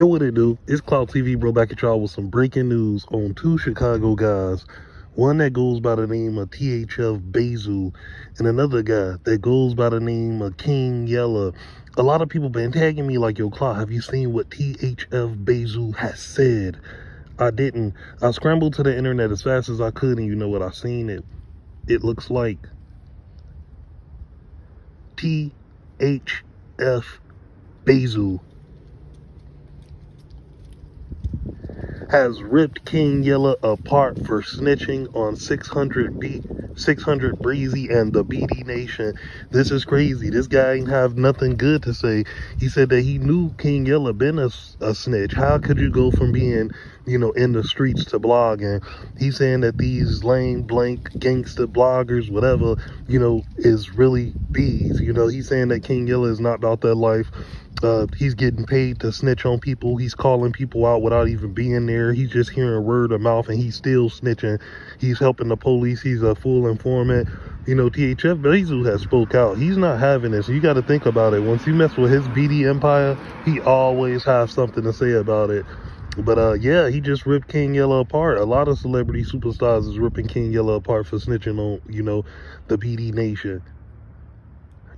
What it do? It's Clout TV, bro, back at y'all with some breaking news on two Chicago guys. One that goes by the name of THF Bayzoo, and another guy that goes by the name of King Yella. A lot of people been tagging me like, yo, Clout, have you seen what THF Bayzoo has said? I didn't. I scrambled to the internet as fast as I could, and you know what? I seen it. It looks like THF Bayzoo has ripped King Yella apart for snitching on 600 B 600 Breezy and the BD Nation. This is crazy. This guy ain't have nothing good to say. He said that he knew King Yella been a, a snitch. How could you go from being, you know, in the streets to blogging? He's saying that these lame, blank, gangster bloggers, whatever, you know, is really bees. You know, he's saying that King Yella is not about that life. Uh, he's getting paid to snitch on people. He's calling people out without even being there. He's just hearing word of mouth and he's still snitching. He's helping the police. He's a full informant. You know, THF Bayzoo has spoke out. He's not having this. You got to think about it. Once you mess with his BD empire, he always has something to say about it. But uh, yeah, he just ripped King Yella apart. A lot of celebrity superstars is ripping King Yella apart for snitching on, you know, the BD Nation.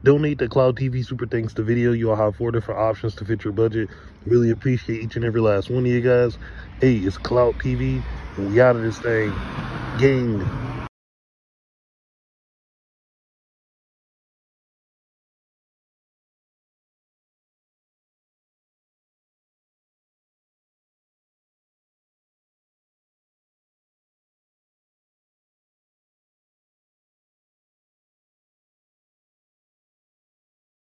Donate to Clout TV Super Thanks to video. You'll have four different options to fit your budget. Really appreciate each and every last one of you guys. Hey, it's Clout TV, and we out of this thing. Gang.